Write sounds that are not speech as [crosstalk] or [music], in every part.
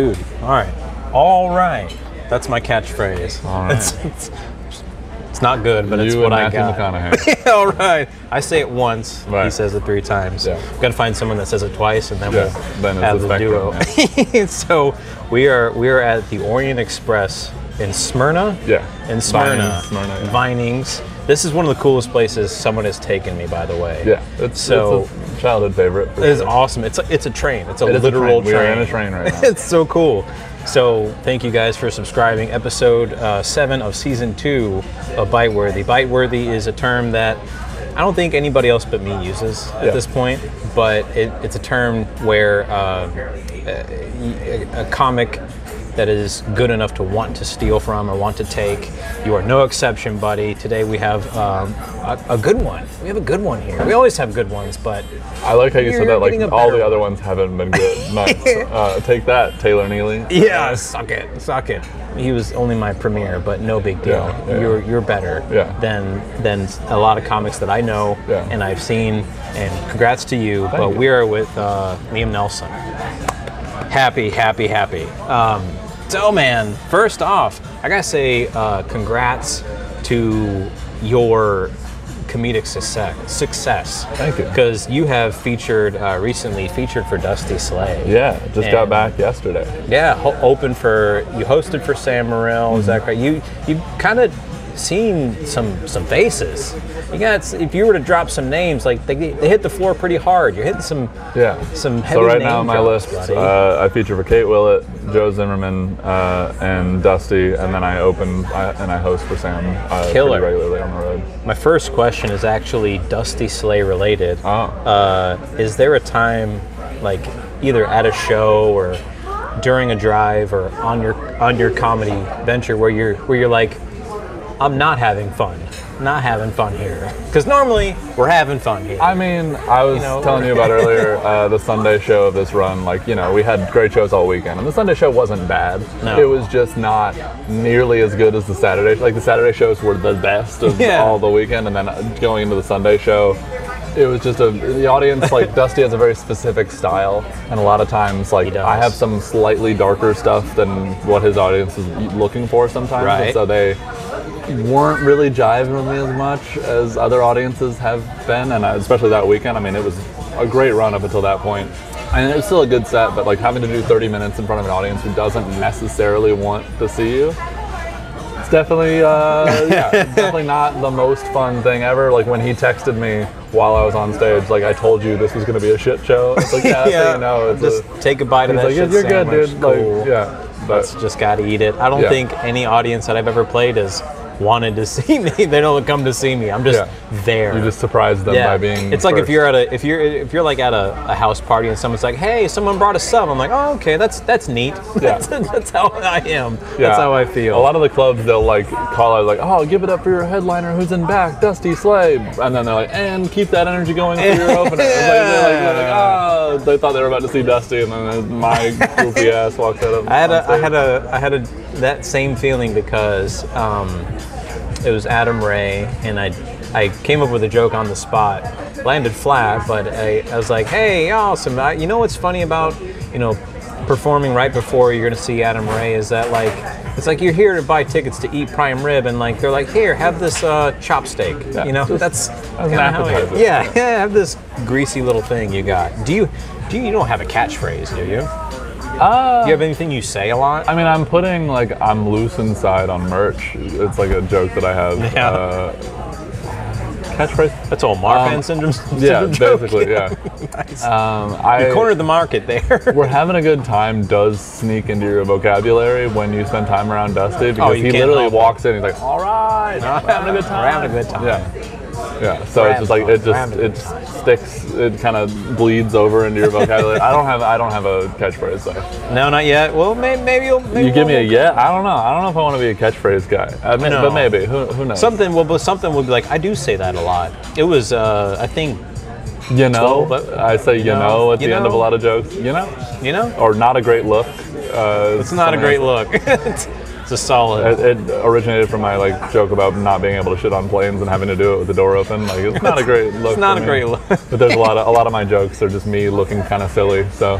Dude, all right. All right. That's my catchphrase. All right. It's, it's, it's not good, but it's what and I Matthew got. McConaughey. [laughs] all right. I say it once. He says it three times. Yeah. We've got to find someone that says it twice, and then Yeah, we'll then have a the duo. spectrum, [laughs] so we are we are at the Orient Express in Smyrna. Yeah. In Smyrna. Vinings, Smyrna, yeah. Vinings. This is one of the coolest places someone has taken me, by the way. Yeah, it's, So- it's a childhood favorite. It's sure. awesome. It's a, it's a train. It's a It is a literal train. We are in a train right [laughs] now. it's so cool. So thank you guys for subscribing. Episode uh, seven of season two of Bite-worthy. Bite-worthy is a term that I don't think anybody else but me uses at Yeah. this point, but it, it's a term where uh, a, a comic that is good enough to want to steal from or want to take. You are no exception, buddy. Today we have um, a, a good one. We have a good one here. We always have good ones, but I like how you said that. Like all the other one. ones haven't been good. [laughs] nice. Uh, take that, Taylor Neely. Yeah, suck it, suck it. He was only my premiere, but no big deal. Yeah, yeah. You're you're better Yeah. than than a lot of comics that I know and I've seen. And congrats to you. but you. we are with uh, Liam Nelson. Happy, happy, happy. Um, so man, first off, I gotta say uh, congrats to your comedic success. Success. Thank you. Because you have featured uh, recently featured for Dusty Slay. Yeah, just got back yesterday. Yeah, ho- open for you hosted for Sam Morril. Is that correct? You you kind of seen some some faces. You got if you were to drop some names, like they, they hit the floor pretty hard. You're hitting some Yeah. some heavy so right now on my drops, list, uh, I feature for Kate Willett, Joe Zimmerman, uh, and Dusty, and then I open I, and I host for Sam uh, Killer. regularly on the road. My first question is actually Dusty Slay related. Oh. Uh, is there a time, like either at a show or during a drive or on your on your comedy venture, where you're where you're like, I'm not having fun, not having fun here? Because normally we're having fun here. I mean, I was know- telling you about earlier [laughs] uh, the Sunday show of this run. Like, you know, we had great shows all weekend, and the Sunday show wasn't bad. No. It was just not nearly as good as the Saturday. Like the Saturday shows were the best of [laughs] Yeah. all the weekend, and then uh, going into the Sunday show, it was just a the audience. Like [laughs] Dusty has a very specific style, and a lot of times, like. I have some slightly darker stuff than what his audience is looking for sometimes, Right. and so they weren't really jiving with me as much as other audiences have been, and especially that weekend. I mean, it was a great run up until that point, and it was still a good set. But like having to do 30 minutes in front of an audience who doesn't necessarily want to see you, it's definitely, uh, [laughs] yeah, definitely not the most fun thing ever. Like when he texted me while I was on stage, like I told you this was going to be a shit show. It's like [laughs] yeah, yeah. you know, it's just a, take a bite of that like, shit you're good, dude. Cool. Like yeah, but That's just got to eat it. I don't Yeah. think any audience that I've ever played has wanted to [laughs] see me. They don't come to see me. I'm just Yeah. there. you just surprised them yeah. by being. it's like if you're at a if you're if you're like at a, a house party and someone's like, "Hey, someone brought a sub." I'm like, "Oh, okay, that's that's neat." [laughs] Yeah. that's, that's how I am. Yeah. That's how I feel. A lot of the clubs they'll like call out like, "Oh, give it up for your headliner who's in back, Dusty Slay," and then they're like, "And keep that energy going for your [laughs] opener." It's like, they're like, like, "Oh," they thought they were about to see Dusty, and then my goofy ass walks out of. I had a, I had a, I had a, that same feeling because um, it was Adam Ray, and I, I came up with a joke on the spot, landed flat, but I, I was like, hey, awesome. I, you know what's funny about, you know, performing right before you're gonna see Adam Ray is that like, it's like you're here to buy tickets to eat prime rib, and like they're like, here, have this uh, chop steak. Yeah, you know, that's an appetizer. Yeah, yeah, [laughs] have this greasy little thing you got. Do you, do you, you don't have a catchphrase, do you? Uh, Do you have anything you say a lot? I mean, I'm putting like I'm loose inside on merch. It's like a joke that I have. Yeah. Uh, catchphrase. That's all Marfan Um, [laughs] syndrome. Yeah, syndrome joke. basically, yeah. [laughs] nice. Um, I you cornered the market there. [laughs] we're having a good time does sneak into your vocabulary when you spend time around Dusty because Oh, he literally walks in. He's like, "All right, we're having a good time. We're having a good time. Yeah, yeah. So We're it's just like it fun. We're just it sticks. It kind of bleeds over into your vocabulary. I don't have I don't have a catchphrase though. no, not yet. Well, maybe, maybe you'll. Maybe You give me a we'll- yeah. I don't know. I don't know if I want to be a catchphrase guy. I mean, No. but maybe. Who, who knows? Something will, but something will be like. I do say that a lot. It was, uh, I think, you know. but- I say you, you know, know, at you the end of a lot of jokes. You know, you know, or not a great look. Uh, it's not a great look. [laughs] it's, a solid. It, it originated from my like joke about not being able to shit on planes and having to do it with the door open. Like it's not a great [laughs] look. It's not a me. great look. But there's a lot of a lot of my jokes are just me looking kind of silly. So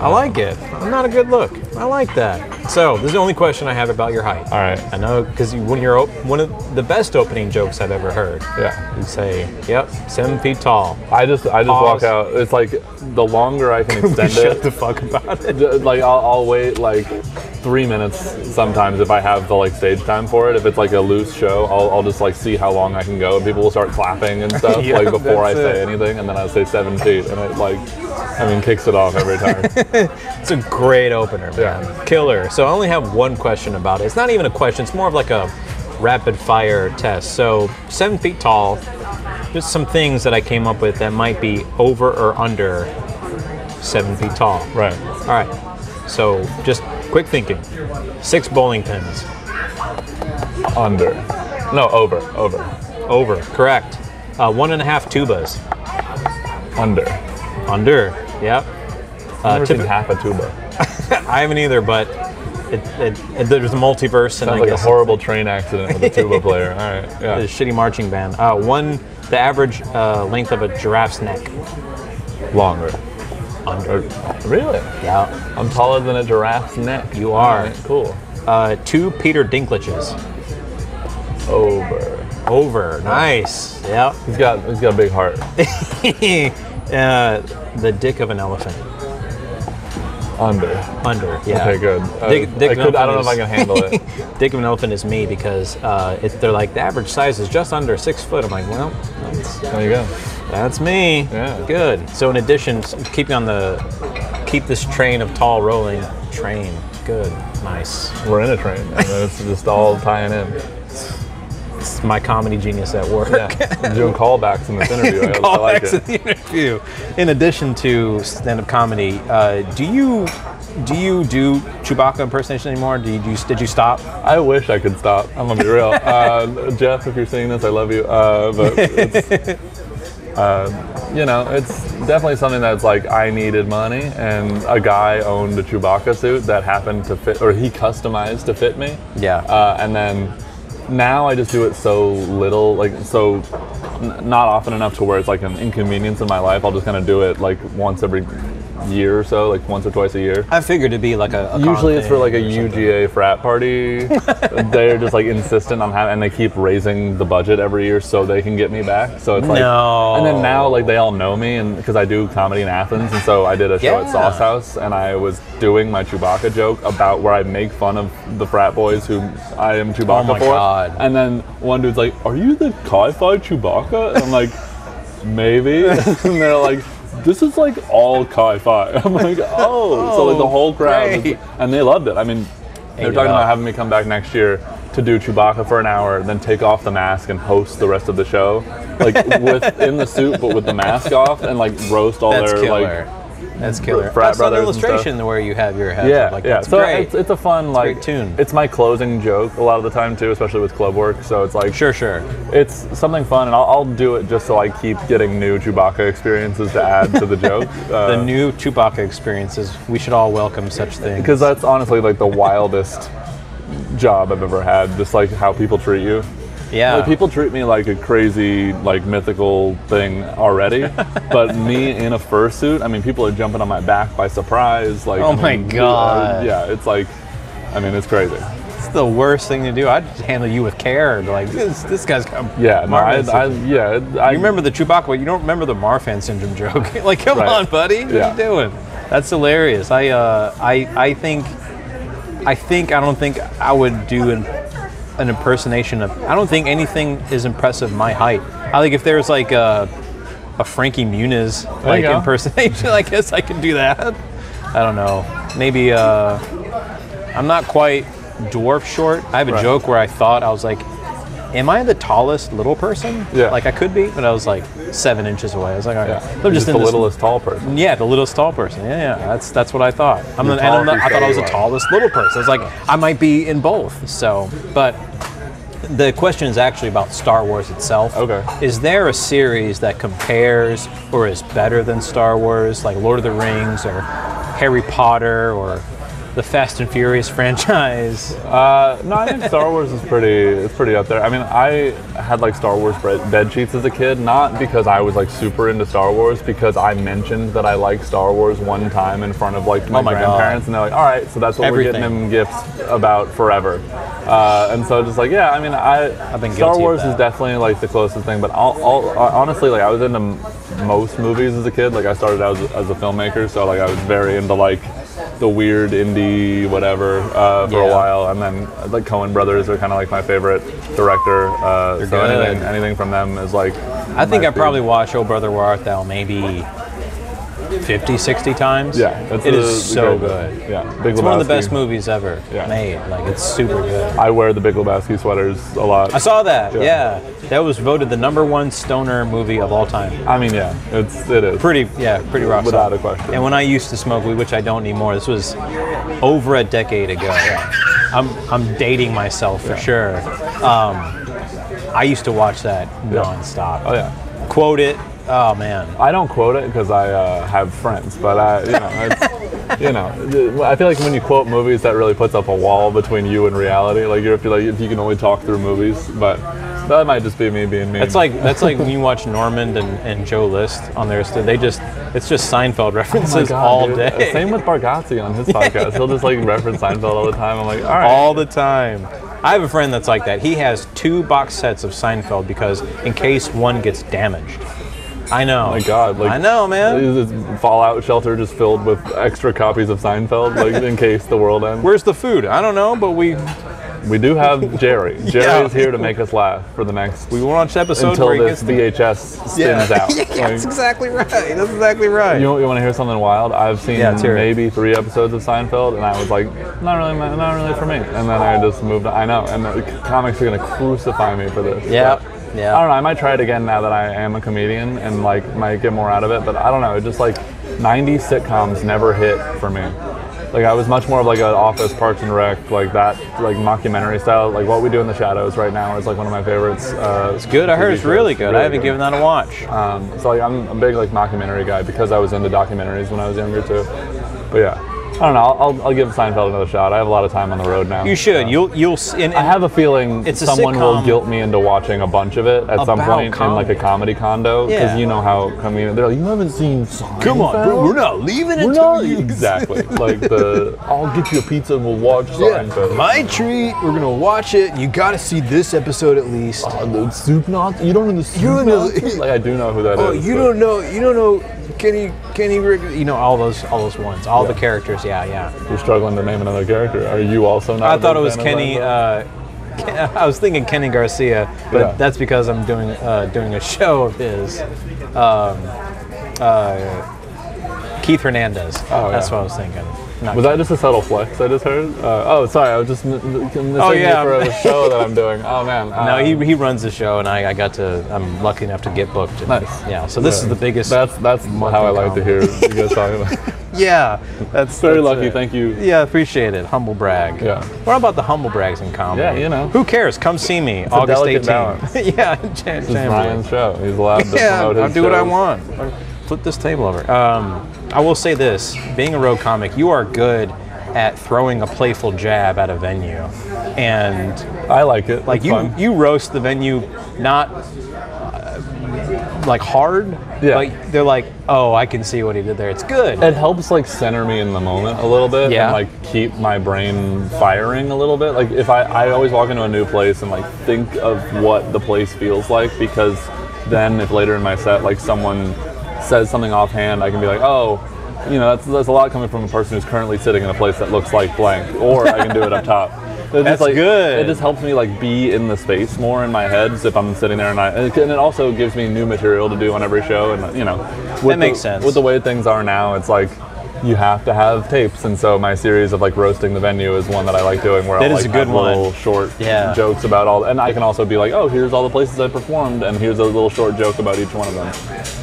I like it. I'm not a good look. I like that. So this is the only question I have about your height. All right. I know because you, when you're op- one of the best opening jokes I've ever heard. Yeah. You say, "Yep, seven feet tall." I just I just Pause. walk out. It's like the longer I can [laughs] extend Shut it, the fuck about it. like I'll, I'll wait like three minutes sometimes if I have the like stage time for it. If it's like a loose show, I'll, I'll just like see how long I can go, and people will start clapping and [laughs] stuff like before I say it. anything, and then I say seven feet, and it like I mean kicks it off every time. [laughs] It's a great opener, man. Yeah. Killer. So I only have one question about it. It's not even a question. It's more of like a rapid fire test. So seven feet tall. Just some things that I came up with that might be over or under seven feet tall. right. All right. So just quick thinking. Six bowling pins. Under. No, over. Over. Over. Correct. Uh, one and a half tubas. Under. Under. Yep. I've Uh, never seen half a tuba. [laughs] I haven't either, but it, it, it, there's a multiverse, and Sounds I like a horrible train accident with a tuba [laughs] player. All right. a Yeah. shitty marching band. Uh, one, the average uh, length of a giraffe's neck. Longer. Under. Really? Yeah. I'm taller than a giraffe's neck. You are. Right, cool. Uh, two Peter Dinklages. Over. Over. Nice. Yep. He's got he's got a big heart. [laughs] uh, the dick of an elephant. Under. Under. Yeah. Okay, good. Uh, Dick- dick I, could, I don't know if I can handle it. [laughs] Dick of an elephant is me because uh, it, they're like the average size is just under six foot. I'm like, well, that's, There you go. that's me. Yeah. Good. So in addition, keeping on the keep this train of tall rolling train. Good. Nice. We're in a train. and [laughs] it's just all tying in. It's my comedy genius at work. Yeah. I'm [laughs] doing callbacks in this interview. I, [laughs] I like Callbacks it. in the interview. In addition to stand-up comedy, uh, do you do you do Chewbacca impersonation anymore? Do you, you did you stop? I wish I could stop. I'm gonna be real. [laughs] Uh, Jeff, if you're seeing this, I love you. Uh, but it's, uh, you know, it's definitely something that's like I needed money, and a guy owned a Chewbacca suit that happened to fit, or he customized to fit me. Yeah. Uh, and then now I just do it so little, like so not often enough to where it's like an inconvenience in my life. I'll just kind of do it like once every year or so, like once or twice a year. I figured it'd be like a. a Usually it's for like a something. UGA frat party. [laughs] They're just like insistent on having, and they keep raising the budget every year so they can get me back. So it's like, No. and then now like they all know me, and because I do comedy in Athens, and so I did a show Yeah. at Sauce House, and I was doing my Chewbacca joke about where I make fun of the frat boys who I am Chewbacca Oh my for. God. And then one dude's like, "Are you the Chi Phi Chewbacca?" And I'm like, "Maybe." [laughs] and they're like. This is like all Chi Phi. [laughs] I'm like, oh, so like the oh, whole crowd, is- and they loved it. I mean, they're talking about having me come back next year to do Chewbacca for an hour, then take off the mask and host the rest of the show, like [laughs] with in the suit but with the mask off, and like roast all That's their killer. like that's killer. frat That's an brothers stuff. illustration where you have your head. yeah, Like, yeah. So great. it's it's a fun like tune. It's my closing joke a lot of the time too, especially with club work. So it's like sure, sure. it's something fun, and I'll, I'll do it just so I keep getting new Chewbacca experiences to add to the joke. [laughs] Uh, The new Chewbacca experiences. We should all welcome such things. because that's honestly like the wildest job I've ever had. Just like how people treat you. Yeah, Like, people treat me like a crazy, like mythical thing already, [laughs] but me in a fursuit, I mean, people are jumping on my back by surprise. Like, Oh I my mean, God. yeah, it's like, I mean, it's crazy. it's the worst thing to do. I'd just handle you with care. Like this, this guy's got Yeah, no, I, I, yeah, I You remember the Chewbacca, but you don't remember the Marfan syndrome joke. [laughs] like, come Right. on, buddy, what Yeah. are you doing? That's hilarious. I, uh, I, I think, I think, I don't think I would do an, an impersonation of. I don't think anything is impressive my height. I think if there's like a, a Frankie Muniz like impersonation, [laughs] I guess I could do that. I don't know. Maybe uh, I'm not quite dwarf short. I have a Right. joke where I thought I was like, "Am I the tallest little person?" Yeah. Like I could be, but I was like seven inches away. I was like, "All right, yeah, I'm just just, the littlest tall person. Yeah, the littlest tall person. Yeah, yeah. That's that's what I thought. I'm the, and the, I thought I was the tallest little person. I was like, I might be in both. So, but the question is actually about Star Wars itself. Okay. Is there a series that compares or is better than Star Wars, like Lord of the Rings or Harry Potter or the Fast and Furious [laughs] franchise. Uh, no, I think Star Wars is pretty. It's pretty up there. I mean, I had like Star Wars bed sheets as a kid, not because I was like super into Star Wars, because I mentioned that I like Star Wars one time in front of like my, Oh my God. grandparents, and they're like, "All right, so that's what we're getting them gifts about forever." Uh, and so just like, yeah, I mean, I I've been Star Wars is definitely like the closest thing, but I'll, I'll, honestly, like I was into most movies as a kid. Like I started out as, as a filmmaker, so like I was very into like the weird indie whatever uh, for a while, and then like Coen Brothers are kind of like my favorite director. Uh, so good. anything, anything from them is like. I think I probably watched Oh Brother Where Art Thou maybe 50, 60 times. Yeah, it's it a- is so great good. Yeah, Big It's one of the best movies ever Yeah. made. Like it's super good. I wear the Big Lebowski sweaters a lot. I saw that. Yeah. Yeah. that was voted the number one stoner movie of all time. I mean, yeah, it's it is. Pretty, yeah, pretty rock Without solid. a question. And when I used to smoke weed, which I don't anymore, this was over a decade ago. I'm I'm dating myself for sure. Um, I used to watch that nonstop. Oh yeah. Quote it. Oh man. I don't quote it because I uh, have friends, but I, you know, it's, [laughs] you know, I feel like when you quote movies, that really puts up a wall between you and reality. Like you feel like if you can only talk through movies, but that might just be me being me. That's like that's like when you watch Normand and, and Joe List on their st- they just it's just Seinfeld Oh references God, all dude. day. Same with Bargatze on his podcast. He'll just like reference Seinfeld all the time. I'm like, all right. all the time. I have a friend that's like that. He has two box sets of Seinfeld because in case one gets damaged. I know. Oh my God, like I know, man. Is this Fallout shelter just filled with extra copies of Seinfeld, like in case the world ends? Where's the food? I don't know, but we We do have Jerry. [laughs] Jerry Yeah. is here to make us laugh for the next we watched episode until where he this gets the VHS spins [laughs] out. yeah, Like, that's exactly right. That's exactly right. You, you want to hear something wild? I've seen Yeah, let's hear it. maybe three episodes of Seinfeld, and I was like, not really, not really for me. And then I just moved. on. I know, and the comics are gonna crucify me for this. Yeah, yeah. I don't know. I might try it again now that I am a comedian and like might get more out of it. But I don't know. Just like '90s sitcoms never hit for me. Like I was much more of like an Office, Parks and Rec, like that, like mockumentary style. Like what we do in the shadows right now is like one of my favorites. Uh, It's good. I heard it's really good. I haven't given that a watch. um, so like, I'm a big like mockumentary guy because I was into documentaries when I was younger too. But yeah, I don't know. I'll, I'll, I'll give Seinfeld another shot. I have a lot of time on the road now. You should. so. You'll you'll s- and, I have a feeling It's a someone will guilt me into watching a bunch of it at some About point in like a comedy condo because Yeah. you know how comedian they're like you haven't seen Seinfeld. Come on, bro, we're not leaving We're until not you exactly [laughs] like the I'll get you a pizza and we'll watch Seinfeld. My treat. We're gonna watch it. You got to see this episode at least. Uh, the soup Nazi. You don't know the soup don't know- Nazi? Like I do know who that is. Oh, you but- don't know. You don't know Kenny Kenny Rick. you know all those all those ones, all the characters. Yeah, yeah. You're struggling to name another character. Are you also not? I a thought it was Kenny. Uh, [laughs] I was thinking Kenny Garcia, but Yeah. that's because I'm doing uh, doing a [laughs] show of his. Um, uh, Keith Hernandez. Oh, that's yeah. what I was thinking. Not Was that just a subtle flex I just heard? Uh, oh, sorry, I was just missing Oh, yeah. for a [laughs] show that I'm doing. Oh man. No, uh, he, he runs the show, and I, I got to. I'm lucky enough to get booked. and- Nice. Yeah. So this is the biggest. That's that's how I like to hear you guys talking about. Yeah. That's Very that's lucky. it. Thank you. Yeah, appreciate it. Humble brag. Yeah. What about the humble brags in comedy? Yeah, you know. Who cares? Come see me, a August 18th. [laughs] yeah, [laughs] This is Ryan's show. He's allowed to [laughs] Yeah, promote his I'll do what I want. Flip this table over. Um, I will say this: being a road comic, you are good at throwing a playful jab at a venue, and I like it. like It's you fun. you roast the venue not like hard, Yeah. but they're like, oh, I can see what he did there. It's good. It helps like center me in the moment a little bit Yeah. and like keep my brain firing a little bit. Like if I, I always walk into a new place and like think of what the place feels like because then if later in my set like someone says something offhand, I can be like, oh, you know, that's, that's a lot coming from a person who's currently sitting in a place that looks like blank, or I can do it up top. [laughs] Just, That's like, good. It just helps me like be in the space more in my head if I'm sitting there and I and it, it also gives me new material to do on every show and you know with That makes the, sense. with the way things are now it's like you have to have tapes and so my series of like roasting the venue is one that I like doing where That I'll is like a good have little one. short Yeah. jokes about all and I can also be like oh here's all the places I performed and here's a little short joke about each one of them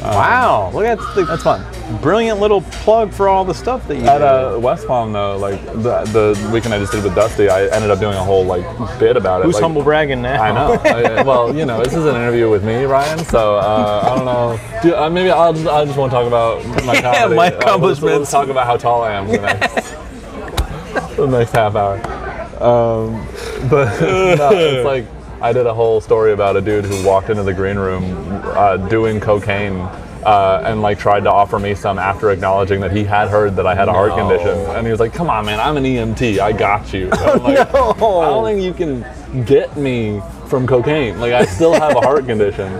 wow, look at the that's fun brilliant little plug for all the stuff that you At do. uh, West Palm, though, like the, the weekend I just did with Dusty, I ended up doing a whole like bit about it. Who's like, humble bragging now? I know. [laughs] I, well, you know, this is an interview with me, Ryan. So uh, I don't know. Do, uh, maybe I'll, I just want to talk about my comedy. my Uh, let's- accomplishments. let's talk about how tall I am. for the next. [laughs] the next half hour. Um, but [laughs] no, it's like I did a whole story about a dude who walked into the green room uh, doing cocaine. Uh, and like tried to offer me some after acknowledging that he had heard that I had a heart No. condition, and he was like, "Come on, man, I'm an EMT, I got you." I'm like, [laughs] no. I don't think you can get me from cocaine. Like I still have a heart condition.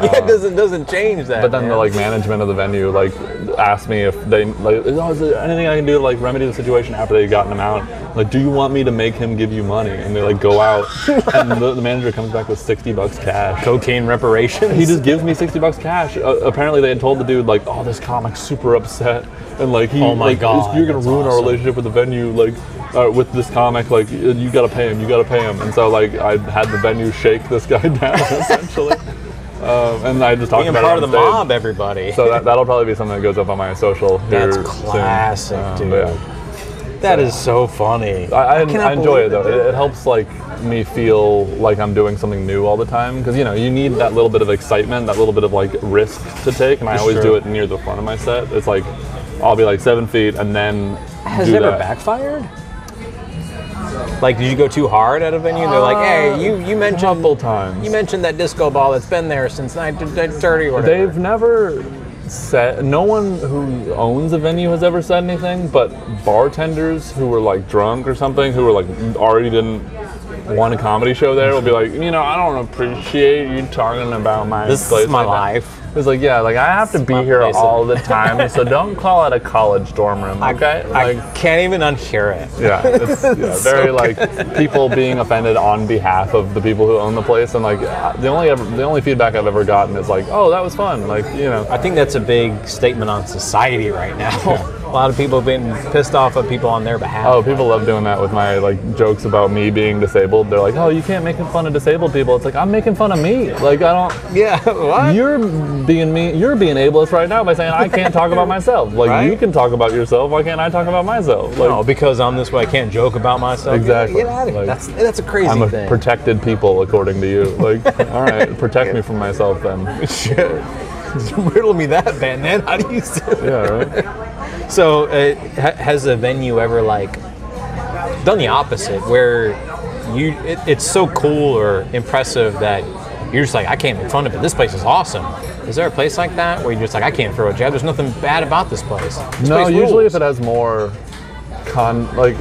[laughs] Yeah, it doesn't doesn't change that. But then man. the like management of the venue like asked me if they like oh, is there anything I can do to like remedy the situation after they've gotten him out? Like, do you want me to make him give you money? And they like go out, [laughs] and the, the manager comes back with sixty bucks cash. cocaine reparations. He just gives me sixty bucks cash. Uh, apparently, they had told the dude like, "Oh, this comic's super upset, and like he, Oh my like, God, you're gonna that's ruin our relationship with the venue, like." Uh, with this comic, like y- you gotta pay him, you gotta pay him, and so like I had the venue shake this guy [laughs] down essentially, um, and I just talked being about part it of the stage. mob, everybody. So that, that'll probably be something that goes up on my social. That's classic, Um, dude. yeah. that is so funny. I, I, cannot I enjoy it though. It, it helps like me feel like I'm doing something new all the time because you know you need that little bit of excitement, that little bit of like risk to take, and I always do it near the front of my set. It's like I'll be like seven feet and then Has do it ever that. backfired? Like, did you go too hard at a venue? They're like, hey, uh, you you mentioned couple times. you mentioned that disco ball that's been there since 1930 or whatever. They've never said. No one who owns a venue has ever said anything, but bartenders who were like drunk or something, who were like already didn't want a comedy show there, will be like, you know, I don't appreciate you talking about my This place is my like that." Life. It's like, yeah, like I have to be my here place. all the [laughs] time, so don't call it a college dorm room, okay? I like, can't even unhear it. yeah, [laughs] it's yeah, very like people being offended on behalf of the people who own the place, and like the only ever, the only feedback I've ever gotten is like, oh, that was fun, like you know. I think that's a big statement on society right now. [laughs] a lot of people have been pissed off at people on their behalf. Oh, people love doing that with my like jokes about me being disabled. They're like, "Oh, you can't make fun of disabled people." It's like I'm making fun of me. Like I don't. yeah, what? You're being me. You're being ableist right now by saying I can't talk about myself. [laughs] Like Right? you can talk about yourself. Why can't I talk about myself? Like no, because I'm this way, I can't joke about myself. Exactly. Get, out of here. Like, that's that's a crazy I'm a thing. protected people according to you. Like, [laughs] all right, [laughs] protect me from myself then. Shit. Riddle me that, Ben. Then how do you? say- Yeah, right. So, uh, ha- has a venue ever like done the opposite, where you it, it's so cool or impressive that you're just like, I can't make fun of it. This place is awesome. Is there a place like that where you're just like, I can't throw a jab? There's nothing bad about this place. This No, place usually if it has more con like.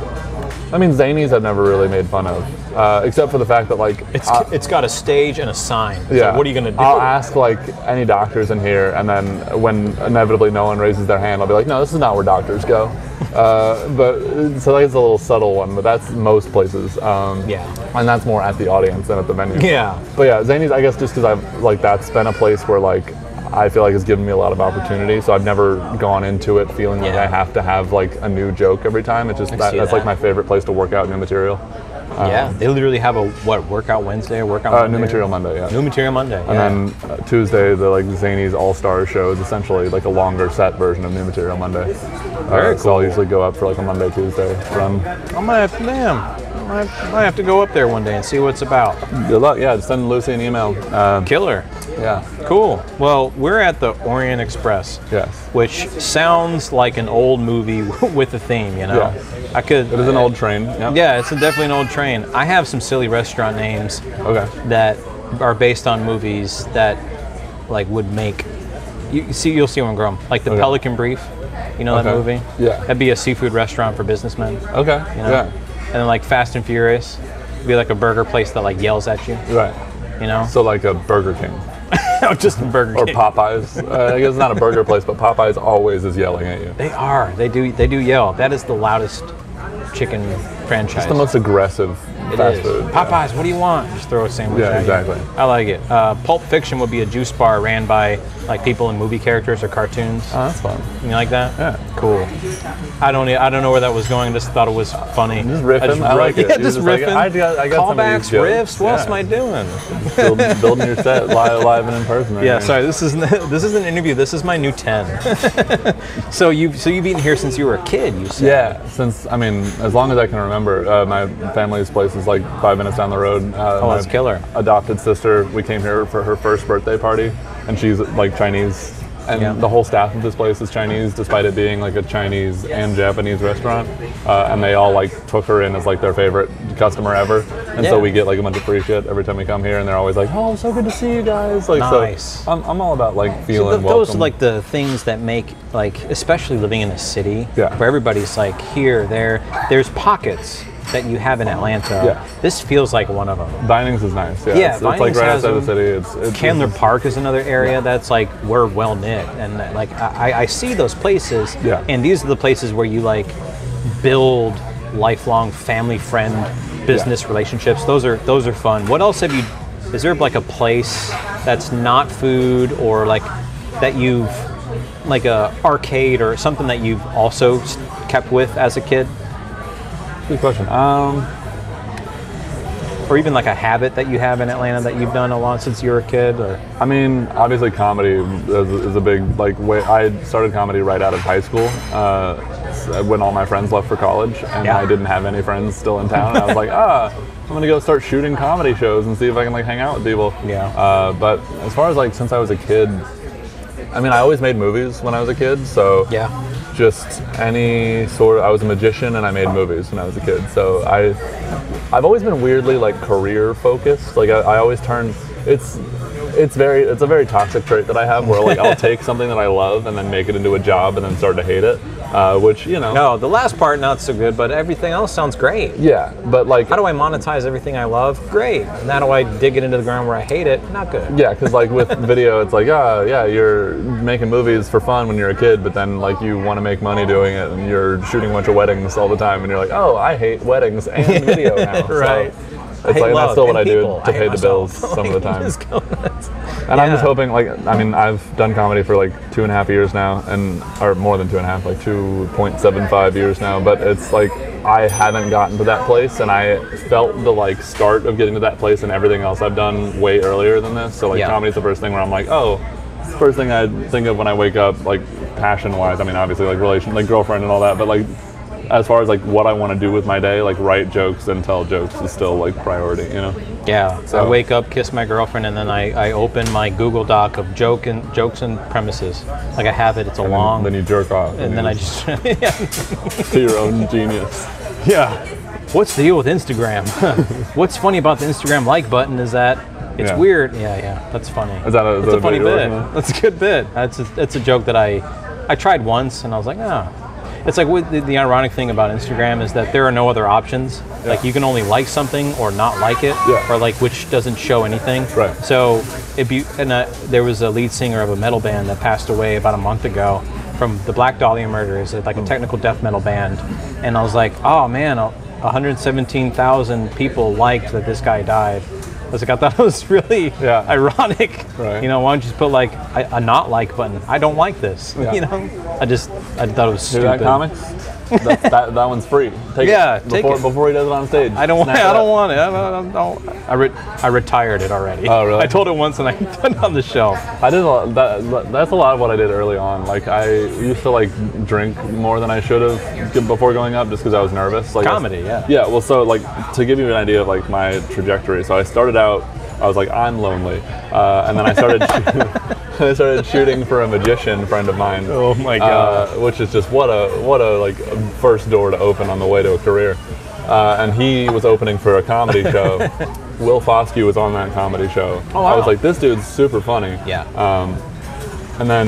I mean, Zanies I've never really made fun of, uh, except for the fact that like it's I- it's got a stage and a sign. It's Yeah. like, what are you gonna do? I'll ask like any doctors in here, and then when inevitably no one raises their hand, I'll be like, no, this is not where doctors go. Uh, but so that's a little subtle one, but that's most places. Um, Yeah. And that's more at the audience than at the venue. Yeah. But yeah, Zanies, I guess just because I've like that's been a place where like I feel like it's given me a lot of opportunity. So I've never gone into it feeling like Yeah. I have to have like a new joke every time. It's just that, that's like my favorite place to work out new material. Yeah, they literally have a what workout Wednesday, workout Uh, Monday? new material Monday, yeah. New material Monday. And then uh, Tuesday, the like Zanies All Star show is essentially like a longer set version of New Material Monday. Very Uh, So I'll usually go up for like a Monday, Tuesday run. I might have to, damn, I might, have to go up there one day and see what it's about. Good luck. Yeah, send Lucy an email. Uh, Killer. Yeah. Cool. Well, we're at the Orient Express. Yes. Which sounds like an old movie [laughs] with a theme, you know? Yeah. I could. It is an old train. Yeah. Yeah, it's definitely an old train. I have some silly restaurant names Okay. that are based on movies that, like, would make. You see, you'll see when I'm. Like the Okay. Pelican Brief. You know that movie? Yeah. That'd be a seafood restaurant for businessmen. Okay. You know? Yeah. And then like Fast and Furious, be like a burger place that like yells at you. Right. You know? So like a Burger King [laughs] No, just a Burger or King. Popeyes. [laughs] Uh, I guess it's not a burger place, but Popeyes always is yelling at you. They are. They do. They do yell. That is the loudest chicken franchise. It's the most aggressive It fast is. food. Popeyes. What do you want? Just throw a sandwich. Yeah, at you. exactly. I like it. Uh, Pulp Fiction would be a juice bar ran by like people in movie characters or cartoons. Oh, that's fun. You like that? Yeah. Cool. I don't. I don't know where that was going. I just thought it was funny. Just riffing. I ri- like it. Yeah, just just like, riffing. I got- I got Callbacks, riffs. What else am I doing? Build, building your set live, live and in person. right [laughs] Yeah, here. sorry. This is [laughs] this is an interview. This is my new ten. so [laughs] you so you've eaten here since you were a kid. You said. Yeah, since I mean, as long as I can remember, uh, my family's place is like five minutes down the road. Uh, Oh, that's killer. Adopted sister, we came here for her first birthday party, and she's like Chinese and Yeah. the whole staff of this place is Chinese, despite it being like a Chinese and Japanese restaurant. Uh, and they all like took her in as like their favorite customer ever, and so we get like a bunch of free shit every time we come here, and they're always like, "Oh, so good to see you guys!" Like, Nice. so I'm, I'm all about like So feeling th- those are like the things that make like especially living in a city Yeah. where everybody's like here there there's pockets that you have in Atlanta. Yeah. This feels like one of them. Vinings is nice. Yeah, Yeah, it's, it's like right outside the city. It's, it's Candler it's- Park is another area that's like we're well knit, and like I, I see those places, Yeah. and these are the places where you like build lifelong family friend business relationships. Those are those are fun. What else have you? Is there like a place that's not food or like that you've like a arcade or something that you've also kept with as a kid, Good question. Um, or even like a habit that you have in Atlanta that you've done a lot since you were a kid, or I mean, obviously, comedy is, is a big like. Way, I started comedy right out of high school uh, when all my friends left for college, and Yeah. I didn't have any friends still in town. And I was like, [laughs] ah, I'm gonna go start shooting comedy shows and see if I can like hang out with people. Yeah. Uh, but as far as like since I was a kid, I mean, I always made movies when I was a kid, so yeah. Just any sort of I was a magician and I made movies when I was a kid. So I I've always been weirdly like career focused. Like I, I always turn it's it's very it's a very toxic trait that I have where like I'll [laughs] take something that I love and then make it into a job and then start to hate it. Uh, which, you know No, the last part not so good, but everything else sounds great. Yeah, but like How do I monetize everything I love? Great. And how do I dig it into the ground where I hate it? Not good. Yeah, because like with [laughs] video, it's like, ah, yeah, you're making movies for fun when you're a kid, but then like you want to make money doing it, and you're shooting a bunch of weddings all the time, and you're like, oh, I hate weddings and [laughs] video now. So Right. it's hate like that's still what I do to I pay the bills some of the [laughs] time. Just go nuts. And I'm just hoping, like, I mean, I've done comedy for like two and a half years now, and or more than two and a half, like 2.75 years now. But it's like I haven't gotten to that place, and I felt the like start of getting to that place, and everything else I've done way earlier than this. So like, Yeah. comedy's the first thing where I'm like, oh, first thing I think of when I wake up, like passion-wise. I mean, obviously, like relation, like girlfriend and all that, but like. As far as like what I want to do with my day, like write jokes and tell jokes is still like priority, you know. Yeah. So- I wake up, kiss my girlfriend, and then I, I open my Google Doc of joke and jokes and premises. Like I have it. It's a And long. Then you jerk off, and then you I just [laughs] [laughs] yeah. to your own genius. yeah. What's the deal with Instagram? [laughs] What's funny about the Instagram like button is that it's Yeah. weird. Yeah, yeah, that's funny. Is that a- is That's that a a funny bit. That's a good bit. That's a, that's a joke that I I tried once and I was like, oh. It's like the, the ironic thing about Instagram is that there are no other options. Like you can only like something or not like it, Yeah. or like which doesn't show anything. Right. So if you and uh, there was a lead singer of a metal band that passed away about a month ago from the Black Dahlia Murders, it's like a technical death metal band, and I was like, oh man, 117,000 people liked that this guy died. I was like, I thought it was really Yeah. ironic. Right. You know, why don't you just put like a, a not like button? I don't like this. Yeah. [laughs] You know, I just I thought it was Do stupid. that comics? That, that, that one's free. Take Yeah, it before, it. before he does it on stage. I don't want. It I don't want it. I don't. I, don't, I, re- I retired it already. Oh, really? [laughs] I told it once and I [laughs] put it on the shelf. I did a lot, that, that's a lot of what I did early on. Like I used to like drink more than I should have before going up, just because I was nervous. Like Comedy, yeah. Yeah. Well, so like to give you an idea of like my trajectory. So I started out. I was like, I'm lonely, uh, and then I started. [laughs] I started shooting for a magician friend of mine. [laughs] Oh my uh, God. which is just what a what a like first door to open on the way to a career. Uh, and he was opening for a comedy [laughs] show. Will Foskey was on that comedy show. Oh, I was like, this dude's super funny. Yeah. And then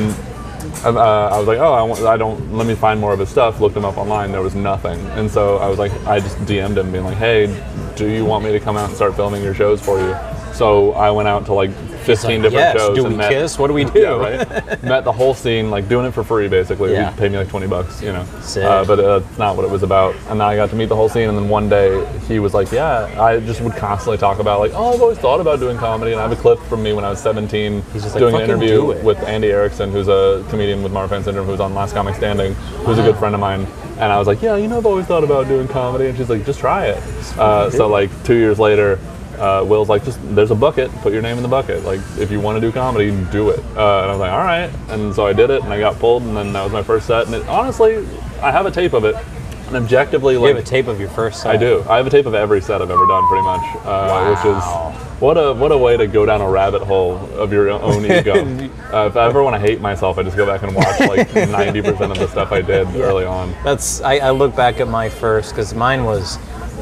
uh, I was like, oh, I, want, I don't. Let me find more of his stuff. Looked him up online. There was nothing. And so I was like, I just DM'd him, being like, hey, do you want me to come out and start filming your shows for you? So I went out to like 15 like, different yes, shows. do we met, kiss? What do we [laughs] do? Yeah, right. met the whole scene, like doing it for free, basically. Yeah. He paid me like 20 bucks, you know. Sick. Uh, but uh, that's not what it was about. And then I got to meet the whole scene. And then one day he was like, yeah, I just would constantly talk about like, oh, I've always thought about doing comedy. And I have a clip from me when I was 17 He's just like, doing an interview do with Andy Erickson, who's a comedian with Marfan syndrome, who's on Last Comic Standing, who's a good friend of mine. And I was like, yeah, you know, I've always thought about doing comedy. And she's like, just try it. Uh, so like two years later, uh, Will's like, just there's a bucket, put your name in the bucket. Like if you want to do comedy, do it. Uh, and I was like, all right. And so I did it, and I got pulled, and then that was my first set. And it, honestly, I have a tape of it. And objectively, You like have a tape of your first set. I do. I have a tape of every set I've ever done, pretty much. Uh, Wow. Which is what a what a way to go down a rabbit hole of your own [laughs] ego. uh, if I ever want to hate myself, I just go back and watch like [laughs] ninety percent of the stuff I did early on. That's I, I look back at my first because mine was,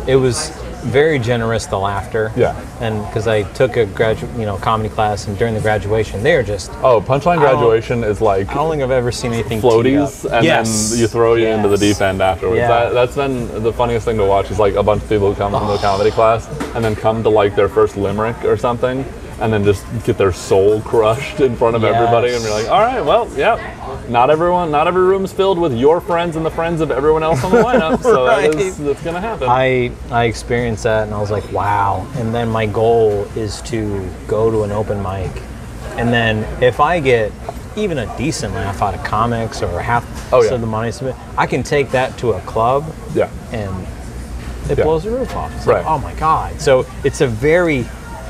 it was very generous the laughter. Yeah. And because I took a graduate, you know comedy class and during the graduation they are just Oh, punchline graduation is like I don't think I've ever seen anything floaties, up. and yes. then you throw you into the deep end afterwards. Yeah. That, that's been the funniest thing to watch. Is like a bunch of people who come from the comedy class and then come to like their first limerick or something, and then just get their soul crushed in front of everybody, and Yes. you're like, all right, well, yeah. Not everyone, not every room's filled with your friends and the friends of everyone else on the [laughs] lineup, so that is, Right. that's gonna happen. I I experienced that and I was like, wow. And then my goal is to go to an open mic, and then if I get even a decent laugh out of comics or half Oh, yeah. of the money, I can take that to a club yeah, and it Yeah. blows the roof off. It's Right. like, oh my god! So it's a very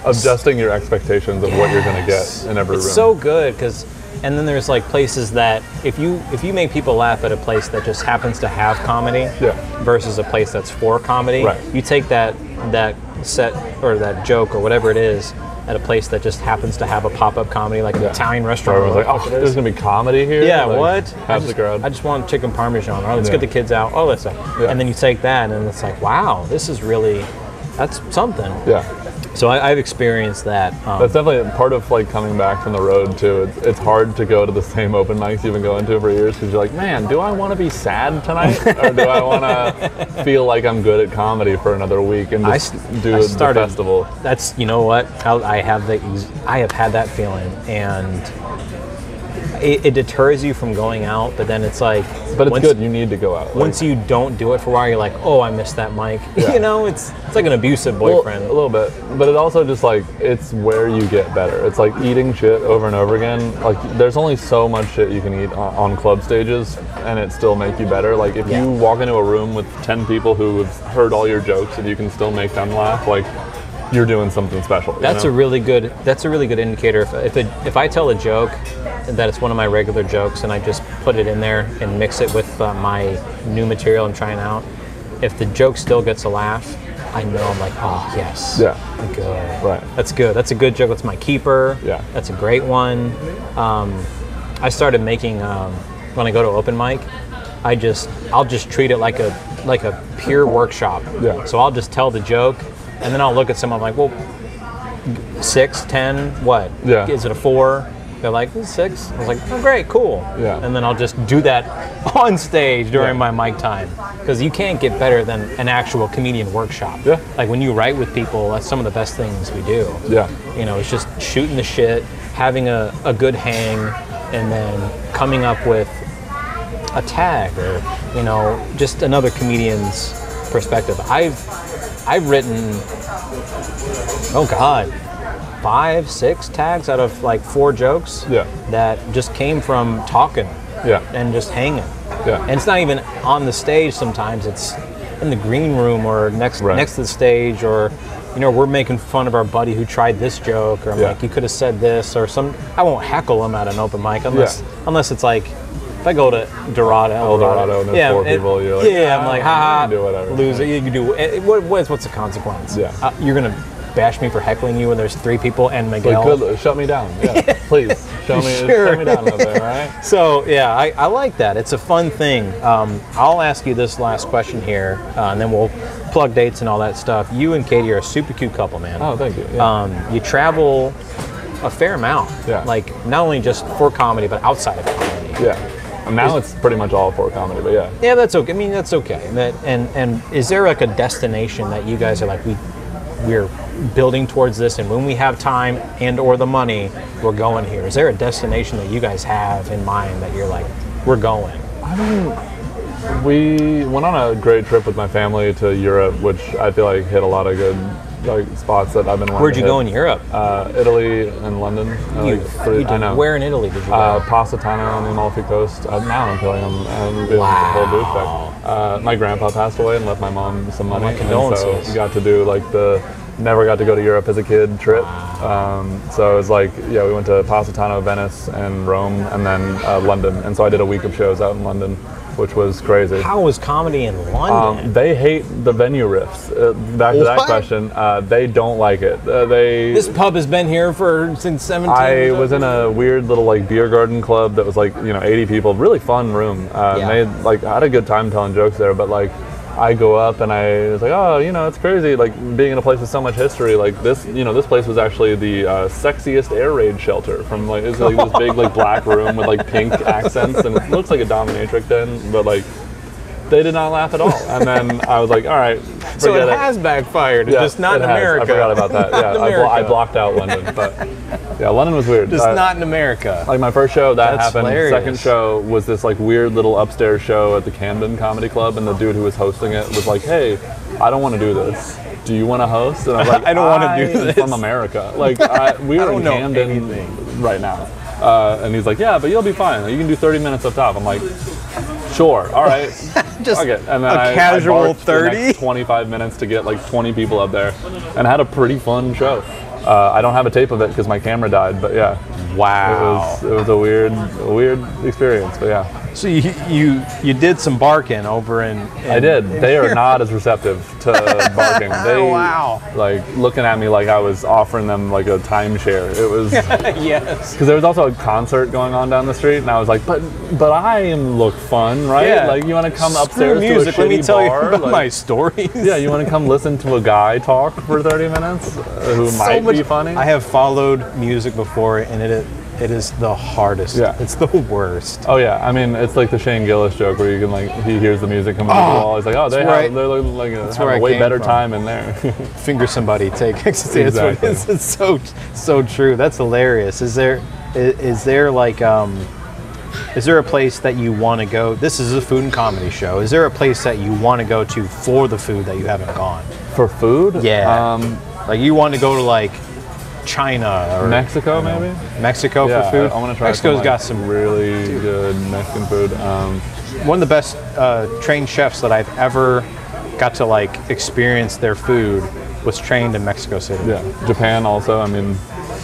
adjusting your expectations of what you're gonna get in every it's room. so good because, and then there's like places that if you if you make people laugh at a place that just happens to have comedy, Yeah. versus a place that's for comedy, Right. you take that that set or that joke or whatever it is at a place that just happens to have a pop up comedy like an Italian So restaurant. everyone's like, oh, there's gonna be comedy here. Yeah, Like, what? I just, the crowd. I just want chicken parmesan. Or let's Yeah. get the kids out. Oh, say. Yeah. And then you take that, and it's like, wow, this is really, that's something. yeah. So I, I've experienced that. Um, That's definitely part of like coming back from the road too. It's, it's hard to go to the same open mics you've been going to for years because you're like, man, do I want to be sad tonight [laughs] or do I want to feel like I'm good at comedy for another week and I just s- do I the festival? That's you know what I I have the I have had that feeling, and it, it deters you from going out. But then it's like, But it's once, good. You need to go out. Like, Once you don't do it for a while, you're like, oh, I missed that mic. [laughs] Yeah. you know, it's it's like an abusive Well, boyfriend. a little bit, but it also just like it's where you get better. It's like eating shit over and over again. Like there's only so much shit you can eat on, on club stages, and it still make you better. Like if Yeah. you walk into a room with ten people who have heard all your jokes and you can still make them laugh, like you're doing something special. That's know? a really good. That's a really good indicator. If if, it, if I tell a joke that it's one of my regular jokes and I just put it in there and mix it with uh, my new material I'm trying out, if the joke still gets a laugh, I know I'm like, oh yes, Yeah. good, Right. That's good. That's a good joke. That's my keeper. Yeah. that's a great one. Um, I started making um, when I go to open mic. I just I'll just treat it like a like a pure workshop. Yeah. So I'll just tell the joke, and then I'll look at someone like, well, six, ten, what? Yeah. Is it a four? They're like "It's six. I was like, oh great, cool. Yeah. And then I'll just do that [laughs] on stage during Yeah. my mic time because you can't get better than an actual comedian workshop. Yeah. Like when you write with people, that's some of the best things we do. Yeah. You know, it's just shooting the shit, having a, a good hang, and then coming up with a tag or you know just another comedian's perspective. I've I've written oh god five six tags out of like four jokes Yeah. that just came from talking Yeah. and just hanging. Yeah. And it's not even on the stage sometimes, it's in the green room or next Right. next to the stage or you know, we're making fun of our buddy who tried this joke or I'm Yeah. like you could have said this or some I won't heckle him at an open mic unless Yeah. unless it's like if I go to Dorado, El Dorado and there's four people, you're like, yeah, I'm "Ah, like, you ha, do whatever." lose it. You can do eh, what, what's what's the consequence? Yeah. Uh, you're gonna bash me for heckling you when there's three people and Like, Miguel. good, shut me down. Yeah, [laughs] please show me, Sure. shut me down out there, all right? [laughs] So yeah, I, I like that. It's a fun thing. Um, I'll ask you this last question here, uh, and then we'll plug dates and all that stuff. You and Katie are a super cute couple, man. Oh, thank you. Yeah. Um, you travel a fair amount. Yeah. Like not only just for comedy, but outside of comedy. yeah. And now it's pretty much all for comedy, but yeah. Yeah, that's okay. I mean, that's okay. That, and and is there like a destination that you guys are like we we're building towards this, and when we have time and or the money, we're going here. Is there a destination that you guys have in mind that you're like we're going? I mean, we went on a great trip with my family to Europe, which I feel like hit a lot of good like spots that I've been Where'd to you hit. go in Europe? Uh, Italy and London. Uh, You, like three- you I know. Where in Italy did you go? Uh, Positano on the Amalfi Coast. Uh, now I'm feeling I'm, I'm being Wow. a whole douchebag. Uh, my grandpa passed away and left my mom some money. my and condolences. so we got to do like the never got to go to Europe as a kid trip. Um, so it was like yeah, we went to Positano, Venice, and Rome, and then uh, London. And so I did a week of shows out in London. Which was crazy. How was comedy in London? Um, they hate the venue riffs. Uh, back to that question, uh, they don't like it. Uh, they. this pub has been here for since 17. I was in a weird little like beer garden club that was like you know 80 people, really fun room. Uh, Yeah. and they like I had a good time telling jokes there, but like I go up and I was like, oh, you know, it's crazy, like being in a place with so much history. Like this, you know, this place was actually the uh, sexiest air raid shelter from like it's like this big like black room with like pink [laughs] accents, and it looks like a dominatrix den, but like. They did not laugh at all, and then I was like, "All right, [laughs] so forget it has backfired. Yeah, just not it in has. America. I forgot about that. Yeah, [laughs] I, blo- I blocked out London, but [laughs] yeah, London was weird. Just Uh, not in America. like my first show that That's happened. hilarious. Second show was this like weird little upstairs show at the Camden Comedy Club, and the dude who was hosting it was like, "Hey, I don't want to do this. Do you want to host?" And I was like, I don't wanna do am this." From America, like I, we are don't in Camden anything. right now, uh, and he's like, "Yeah, but you'll be fine. You can do 30 minutes up top." I'm like, "Sure, all right." [laughs] Just Okay, and then a I, casual I 30. 25 minutes to get like 20 people up there, and had a pretty fun show. Uh, I don't have a tape of it because my camera died, but yeah, it wow. was it was a weird a weird experience. But yeah, So you, you you did some barking over in. in I did. They are not as receptive to [laughs] barking. They Wow. like looking at me like I was offering them like a timeshare. It was [laughs] yes. because there was also a concert going on down the street, and I was like, but but I am look fun, right? Yeah. Like you want to come Screw upstairs music. to a Let me tell you about Like- my stories. Yeah, you want to come listen to a guy talk for 30 minutes uh, who So might much- be funny? I have followed music before, and it it is the hardest. Yeah. It's the worst. Oh yeah, I mean it's like the Shane Gillis joke where you can like he hears the music coming through the wall. He's like, oh, they have, right. they're like, a, I a way better from. time in there. [laughs] Finger somebody, take [laughs] ecstasy. That's what it Exactly. It's so so true. That's hilarious. Is there is, is there like um is there a place that you want to go? This is a food and comedy show. Is there a place that you want to go to for the food that you haven't gone? for food, Yeah. um, Like you want to go to like China or Mexico maybe. Mexico Yeah, for food. I, want to try. Mexico's like, got some really good Mexican food. Um, one of the best uh, trained chefs that I've ever got to like experience their food was trained in Mexico City. yeah, Japan also. I mean,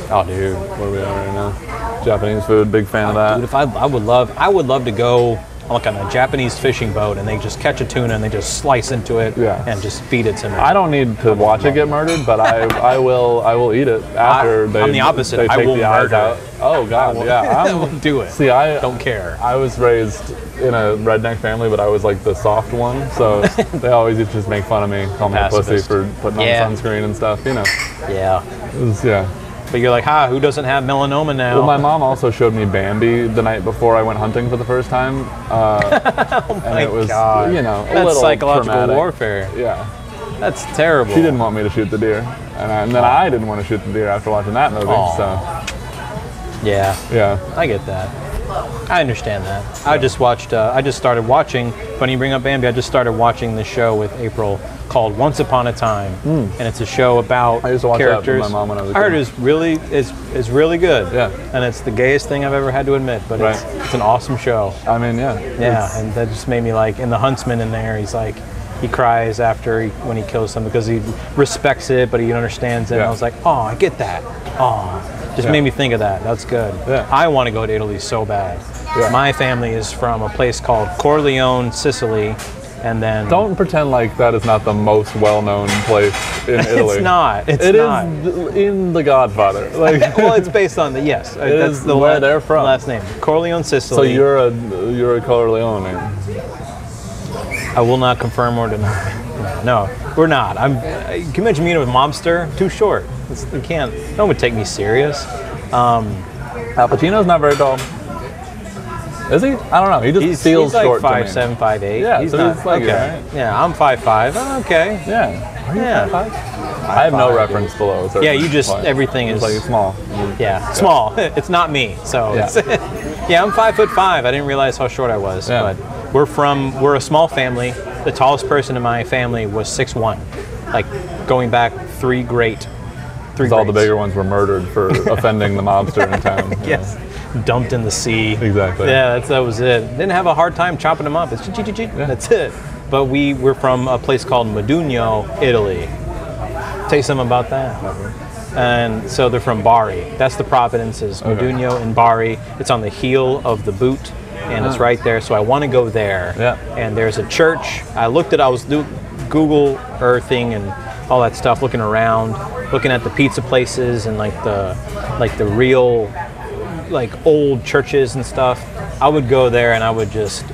Oh, dude. where we are right now, Japanese food. Big fan of that. Dude, if I, I would love, I would love to go like on a Japanese fishing boat and they just catch a tuna and they just slice into it Yeah. and just feed it to me. I don't need to watch it get murdered, but I, I will I will eat it after I- they I'm the opposite. they I take will the eyes murder out. it. Oh god, yeah. [laughs] I will do it. see, I don't care. I was raised in a redneck family, but I was like the soft one, so [laughs] they always used to just make fun of me, call me a pussy for putting Yeah. on sunscreen and stuff. You know, Yeah. it was, yeah. But you're like, ha, who doesn't have melanoma now? Well, my mom also showed me Bambi the night before I went hunting for the first time, uh, [laughs] and My it was God. you know a That's little psychological traumatic. warfare. Yeah, That's terrible. she didn't want me to shoot the deer, and, I, and then I didn't want to shoot the deer after watching that movie. Aw. So Yeah, yeah, I get that. I understand that. I just watched. Uh, I just started watching. Funny you bring up Bambi. I just started watching this show with April called Once Upon a Time, and it's a show about. I used to watch that with characters. my mom when I was a I heard kid. it's really is is really good. Yeah. and it's the gayest thing I've ever had to admit, but it's, Right. it's an awesome show. I mean, yeah, Yeah, it's- and that just made me like. And the huntsman in there, he's like, he cries after he, when he kills something because he respects it, but he understands it. And I was like, oh, I get that. Oh, just Yeah. made me think of that. That's good. Yeah. I want to go to Italy so bad. Yeah. My family is from a place called Corleone, Sicily, and then Don't pretend like that is not the most well-known place in [laughs] Italy. It's not. It's It is not. th- in The Godfather. [laughs] Like, well, it's based on the yes. [laughs] uh, It that's is the where la- they're from. Last name Corleone, Sicily. so you're a you're a Corleone. I will not confirm or deny. No, we're not. I'm. uh, Can you imagine meeting with Momster? Too short. It's, you can't. No one would take me serious. Um, Al Pacino's not very tall. Is he? I don't know. He just He's, feels he's like short five to me. seven, five eight. Yeah, he's so not, he's like okay. right? Yeah, I'm five five. Oh, okay. Yeah. Are you Yeah. five five? I have no reference below. a certain Yeah, you just point. everything is like small. yeah small. [laughs] it's not me. So Yeah. [laughs] yeah, I'm five foot five. I didn't realize how short I was. Yeah. But we're from we're a small family. The tallest person in my family was six one. Like going back three great. Three All the bigger ones were murdered for [laughs] offending the mobster in town. [laughs] Yeah. Yes. Dumped in the sea. Exactly. Yeah, that's, that was it. Didn't have a hard time chopping them up. It's chee- chee- chee- chee. that's it. But we we're from a place called Modugno, Italy. Tell you something about that. And so they're from Bari. That's the provinces, Modugno and Bari. It's on the heel of the boot and it's Oh. right there. So I want to go there. Yeah. And there's a church. I looked at. I was do, Google Earthing and all that stuff, looking around, looking at the pizza places and like the like the real like old churches and stuff. I would go there and I would just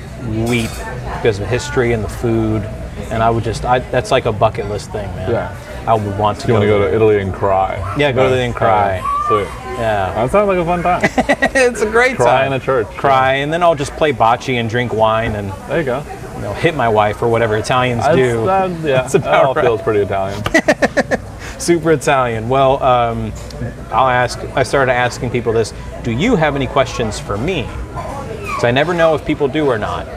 weep because of history and the food, and I would just I, that's like a bucket list thing, man. Yeah. I would want to You go. want to go there. to Italy and cry? Yeah, go to Italy and cry. Sweet. Yeah, That sounds like a fun time. [laughs] it's a great Cry time. in a church. Cry, and then I'll just play bocce and drink wine and There you go. You know hit my wife or whatever Italians That's- do. that- [laughs] yeah, That's that about all right. feels pretty Italian. [laughs] Super Italian. Well, um, I'll ask. I started asking people this: Do you have any questions for me? Because I never know if people do or not.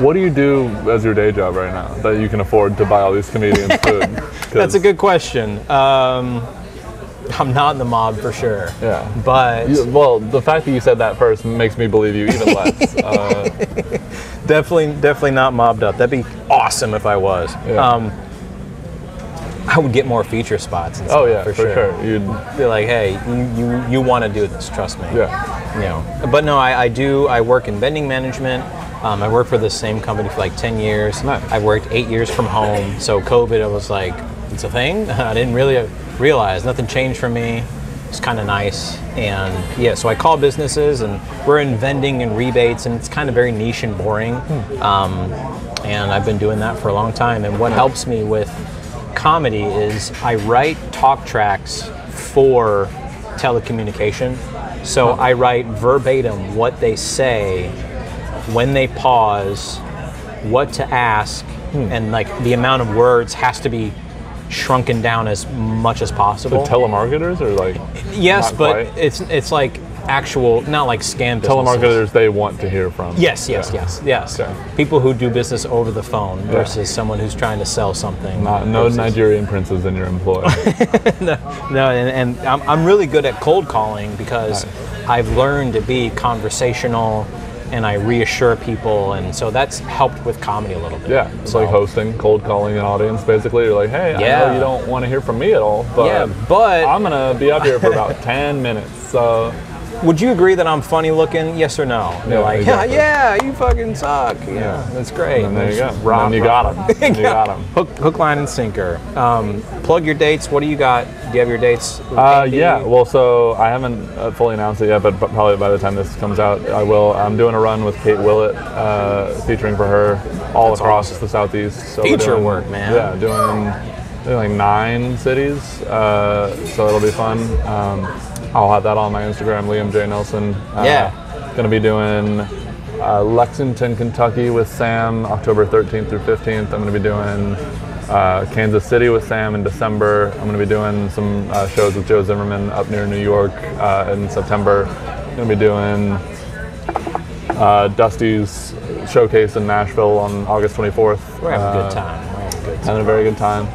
what do you do as your day job right now that you can afford to buy all these comedians [laughs] food? That's a good question. Um, I'm not in the mob for sure. Yeah. But You- well, the fact that you said that first makes me believe you even less. Uh, definitely, definitely not mobbed up. That'd be awesome if I was. Yeah. Um, I would get more feature spots. And stuff, oh yeah, for, for, sure. You'd, Be like, hey, you you, you want to do this? Trust me. yeah. you know. But no, I, I do. I work in vending management. Um, I worked for the same company for like 10 years. Nice. I worked eight years from home. So COVID, I was like, it's a thing. [laughs] I didn't really realize nothing changed for me. It's kind of nice. And yeah, so I call businesses, and we're in vending and rebates, and it's kind of very niche and boring. Um, and I've been doing that for a long time. And what helps me with comedy is I write talk tracks for telecommunication. So I write verbatim what they say, when they pause, what to ask, and like the amount of words has to be shrunken down as much as possible. Telemarketers or like yes, but quite. it's it's like actual, not like scam businesses. telemarketers they want to hear from. Yes, yes, Yeah. yes, yes. Okay. People who do business over the phone versus someone who's trying to sell something. Not, no versus- Nigerian princes in your employ. [laughs] No, and, and I'm, I'm really good at cold calling because I've learned to be conversational and I reassure people, and so that's helped with comedy a little bit. yeah, it's so, like hosting, cold calling an audience. Basically, you're like, hey, I Yeah. know you don't want to hear from me at all, but, Yeah, but- I'm gonna be up here for about [laughs] ten minutes. So Would you agree that I'm funny looking? Yes or no? They're Yeah, like, exactly. yeah, yeah, you fucking suck. Yeah, that's great. and there you go. Rock, and you got them. you got them. [laughs] Hook, hook, line, and sinker. Um, plug your dates. What do you got? Do you have your dates? Uh, yeah, well, so I haven't uh, fully announced it yet, but, probably by the time this comes out, I will. I'm doing a run with Kate Willett, uh, featuring for her all That's across awesome. the southeast. So Feature doing- work, man. Yeah, doing, doing like nine cities, uh, so it'll be fun. Um, I'll have that on my Instagram, Liam J Nelson. Uh, Yeah. Going to be doing uh, Lexington, Kentucky with Sam, October 13th through 15th. I'm going to be doing uh, Kansas City with Sam in December. I'm going to be doing some uh, shows with Joe Zimmerman up near New York uh, in September. I'm going to be doing uh, Dusty's showcase in Nashville on August 24th. We're having Uh. We're having a good time. Having a very good time.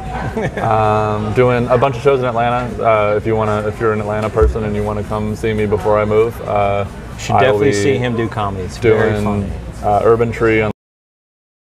um, doing a bunch of shows in Atlanta. Uh, if you wanna, if you're an Atlanta person and you want to come see me before I move, uh, Should I will definitely be see him do comedy. It's very doing funny. uh, Urban Tree on